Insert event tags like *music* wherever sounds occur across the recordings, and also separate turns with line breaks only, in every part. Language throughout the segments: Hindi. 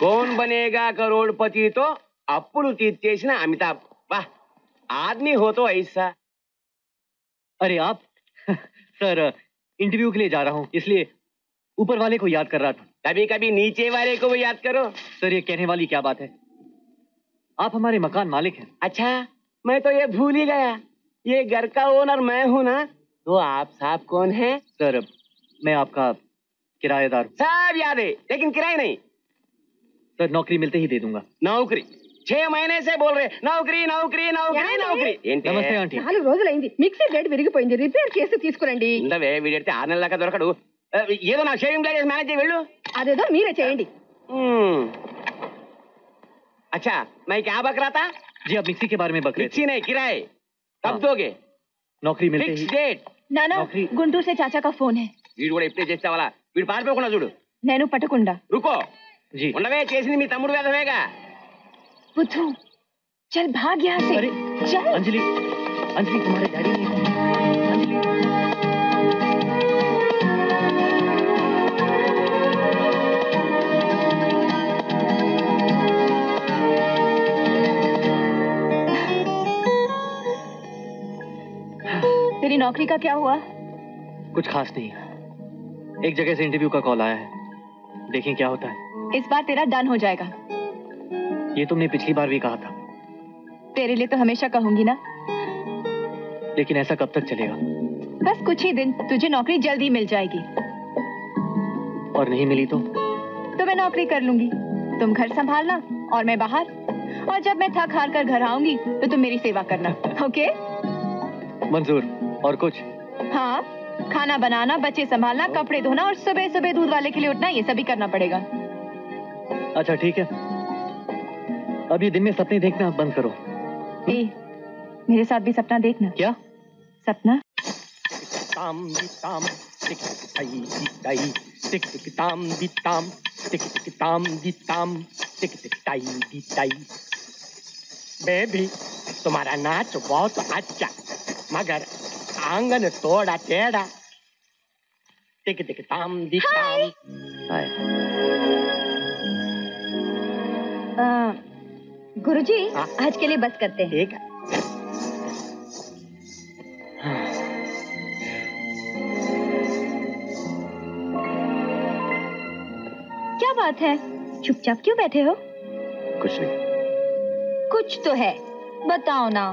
कौन बनेगा करोड़पति तो అప్పులు తీర్చేసిన అమితాబ్ वाह आदमी हो तो ऐसा
अरे आप *laughs* सर इंटरव्यू के लिए जा रहा हूँ इसलिए ऊपर वाले को याद कर रहा था
कभी कभी नीचे वाले को भी याद करो
सर ये कहने वाली क्या बात है आप हमारे मकान मालिक हैं
अच्छा मैं तो ये भूल ही गया ये घर का ओनर मैं हूँ ना तो आप साहब कौन है
सर मैं आपका किराएदार हूँ
सब याद है लेकिन किराए नहीं
सर नौकरी मिलते ही दे दूंगा
नौकरी छह महीने से बोल रहे नौकरी नौकरी नौकरी
यानी?
నౌకరీ ఏంటి
నమస్తే ఆంటీ
నాలుగు రోజులైంది మిక్సీ బ్లేడ్ విరిగిపోయింది రిపేర్ చేసి తీసుకురండి
ఉండవే వీడెడితే ఆరు నెలల దాకా దొరకడు ఆ, ఏదో నా షేవింగ్ బ్లేడ్ మేనేజ్ చేయి వెళ్ళు
అదేదో మీరే చేయండి
हम्म। अच्छा मैं क्या बक रहा था
जी आप मिक्सी के बारे में बक रहे थे
मिक्सी नहीं किराए कब
हाँ।
दोगे
नौकरी मिलते
फिक्स
ही
डेट
నానా
నౌకరీ.
గుంటూరు से चाचा का फोन है
వీడు కూడా ఇప్పుడే చేస్తావాలా వీడు పారిపోకుండా చూడు
నేను పట్టకుండా
రుకో
जी
ఉండవే చేసింది మీ తమ్ముడు వేదమేగా
बुद्धू चल भाग यहाँ से
अरे
चल
अंजलि अंजलि तुम्हारे डैडी नहीं है अंजलि
तेरी नौकरी का क्या हुआ?
कुछ खास नहीं। एक जगह से इंटरव्यू का कॉल आया है। देखें क्या होता है।
इस बार तेरा डन हो जाएगा।
ये तुमने पिछली बार भी कहा था।
तेरे लिए तो हमेशा कहूँगी ना।
लेकिन ऐसा कब तक चलेगा?
बस कुछ ही दिन तुझे नौकरी जल्दी मिल जाएगी।
और नहीं मिली तो?
तो मैं नौकरी कर लूँगी। तुम घर संभालना और मैं बाहर। और जब मैं थक हार कर घर आऊँगी तो तुम मेरी सेवा करना। ओके?
मंजूर। और कुछ?
हाँ खाना बनाना बच्चे संभालना कपड़े धोना और सुबह सुबह दूध वाले के लिए उठना ये सभी करना पड़ेगा।
अच्छा ठीक है। अब ये दिन में सपने देखना बंद करो।
ए, मेरे साथ भी सपना देखना।
क्या?
सपना?
ताम ताम टिक टिक दी ताई टिक टिक ताम दी ताम टिक टिक ताम दी ताम टिक टिक ताई दी ताई बेबी तुम्हारा नाच बहुत अच्छा मगर आँगन थोड़ा टेढ़ा टिक टिक ताम दी ताम
हाय
गुरुजी? आज के लिए बस करते हैं
ठीक है
क्या बात है चुपचाप क्यों बैठे हो
कुछ नहीं
कुछ तो है बताओ ना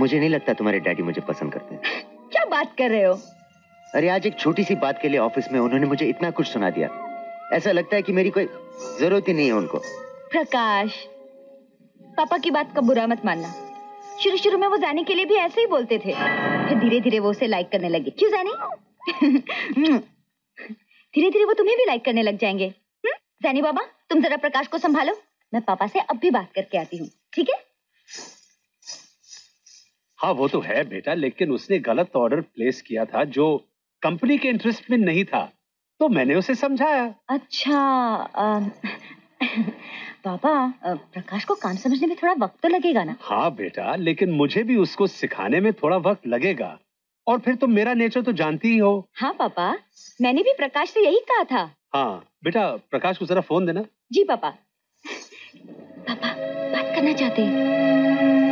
मुझे नहीं लगता तुम्हारे डैडी मुझे पसंद करते हैं।
क्या बात कर रहे हो?
अरे आज एक छोटी सी बात के लिए ऑफ़िस में उन्होंने मुझे इतना कुछ सुना दिया। ऐसा लगता है कि मेरी कोई ज़रूरत ही नहीं है उनको।
प्रकाश पापा की बात का बुरा मत मानना। शुरू शुरू में वो जाने के लिए भी ऐसे ही बोलते थे। फिर धीरे धीरे वो उसे लाइक करने लगे। क्यों जाने? धीरे धीरे वो तुम्हें भी लाइक करने लग जाएँगे। हम्म? जानी बाबा तुम जरा प्रकाश को संभालो। मैं पापा से अब भी बात करके आती हूँ। ठीक है?
हाँ वो तो है बेटा लेकिन उसने गलत ऑर्डर प्लेस किया था जो कंपनी के इंटरेस्ट में नहीं था तो मैंने उसे समझाया।
अच्छा अम, *laughs* पापा प्रकाश को काम समझने में थोड़ा वक्त तो लगेगा ना?
हाँ बेटा लेकिन मुझे भी उसको सिखाने में थोड़ा वक्त लगेगा और फिर तुम तो मेरा नेचर तो जानती ही हो।
हाँ पापा मैंने भी प्रकाश से यही कहा था।
हाँ बेटा प्रकाश को जरा फ़ोन देना।
जी पापा। *laughs* पापा बात करना चाहते हैं।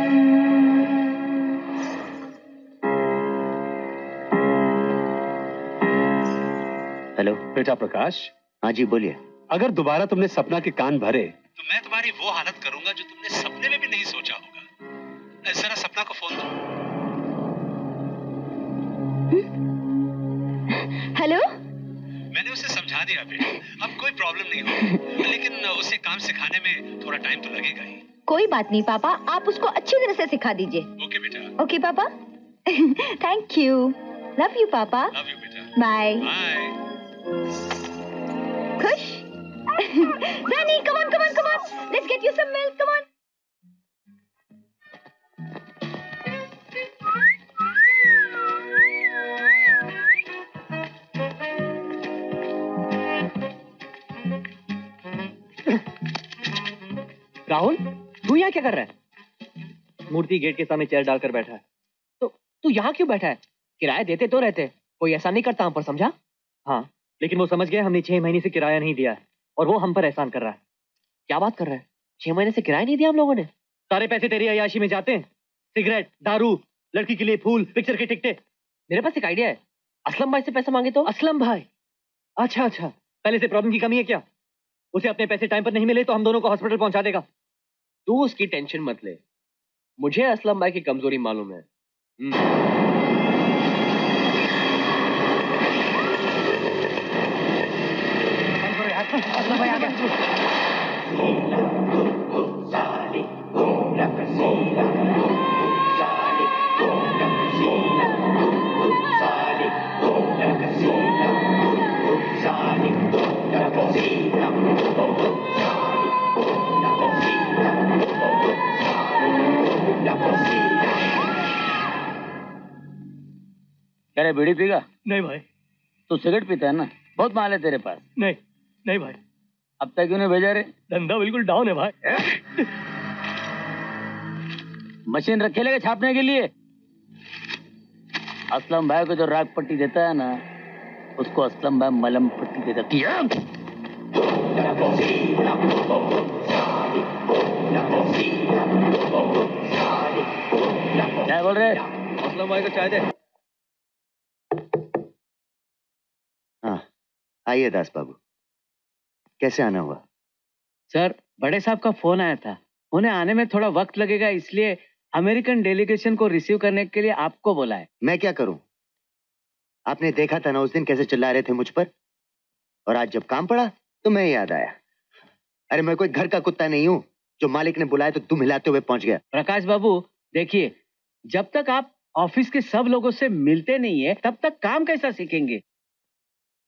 हेलो
बेटा प्रकाश।
हाँ जी बोलिए।
अगर दोबारा तुमने सपना के कान भरे तो मैं तुम्हारी वो हालत करूँगा जो तुमने सपने में भी नहीं सोचा होगा। जरा सपना को फ़ोन दो।
हेलो?
मैंने उसे समझा दिया बेटा अब कोई प्रॉब्लम नहीं होगी। लेकिन उसे काम सिखाने में थोड़ा टाइम तो लगेगा ही।
कोई बात नहीं पापा। आप उसको अच्छी तरह से सिखा दीजिए।
ओके बेटा।
ओके पापा? थैंक यू लव यू पापा।
लव यू बेटा।
बाय
बाय
खुश *laughs* Danny, come on, come on, come on. Let's get you some milk. Come on.
Rahul तू यहाँ क्या कर रहा है मूर्ति गेट के सामने चेयर डालकर बैठा है
तो तू यहाँ क्यों बैठा है किराया देते तो रहते कोई ऐसा नहीं करता हम पर समझा
हाँ लेकिन वो समझ गए हमने छह महीने से किराया नहीं दिया और वो हम पर एहसान कर रहा है।
क्या बात कर रहा है? छह महीने से किराया नहीं दिया हम लोगों ने?
सारे पैसे तेरी अयाशी में जाते हैं। सिगरेट, दारू, लड़की के लिए फूल, पिक्चर के टिकटे।
मेरे पास एक आइडिया है। असलम भाई से पैसे मांगे तो?
असलम भाई। अच्छा अच्छा। पहले से प्रॉब्लम की कमी है क्या? उसे अपने पैसे टाइम पर नहीं मिले तो हम दोनों को हॉस्पिटल पहुँचा देगा।
तू उसकी टेंशन मत ले। मुझे असलम भाई की कमज़ोरी मालूम है।
भाई आ
बीड़ी पीगा
नहीं भाई।
तू सिगरेट पीता है ना? बहुत माल है तेरे पास।
नहीं नहीं भाई।
अब तक क्यों नहीं भेजा रे?
धंधा बिल्कुल डाउन है भाई।
मशीन रखे लगे छापने के लिए? असलम भाई को जो राग पट्टी देता है ना उसको असलम भाई मलम पट्टी देता किया? क्या बोल रहे?
असलम भाई को चाय दे।
हाँ आइए दास बाबू। कैसे आना हुआ?
सर बड़े साहब का फ़ोन आया था। उन्हें आने में थोड़ा वक्त लगेगा इसलिए अमेरिकन डेलीगेशन को रिसीव करने के लिए आपको बोला है।
मैं क्या करूँ? आपने देखा था ना उस दिन कैसे चिल्ला रहे थे मुझ पर? और आज जब काम पड़ा तो मैं याद आया। अरे मैं कोई घर का कुत्ता नहीं हूँ जो मालिक ने बुलाया तो तुम हिलाते हुए पहुँच गया।
प्रकाश बाबू देखिए जब तक आप ऑफ़िस के सब लोगों से मिलते नहीं है तब तक काम कैसा सीखेंगे?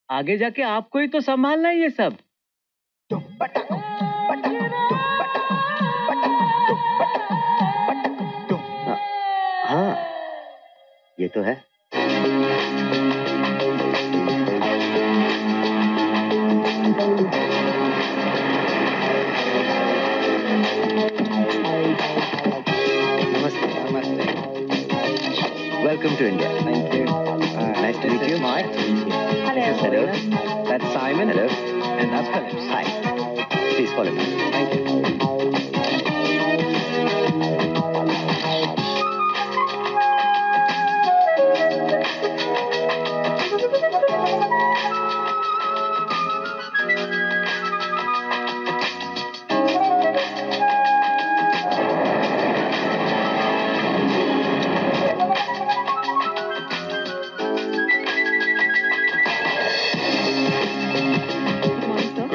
आगे जाके आपको ही तो संभालना है ये सब।
हाँ ये तो है। नमस्ते नमस्ते। Welcome to India thank you nice to meet you Mike hello that's Simon hello and that's Philip's. Hi. Please follow me. Thank you.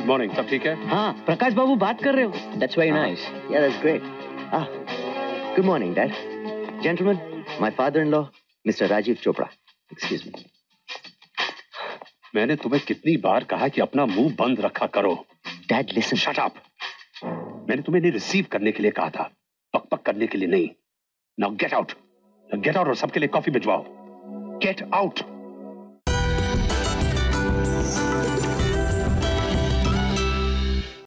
Good morning सब ठीक है
हाँ प्रकाश बाबू बात कर रहे हो
That's very nice. Yeah, that's great. Ah, good morning, Dad. Gentlemen, my father-in-law, Mr. Rajiv Chopra. Excuse me.
मैंने तुम्हें कितनी बार कहा कि अपना मुँह बंद रखा करो
Dad, listen.
शट अप मैंने तुम्हें नहीं रिसीव करने के लिए कहा था पक पक करने के लिए नहीं now get out get out और सबके लिए कॉफ़ी भिजवाओ गेट आउट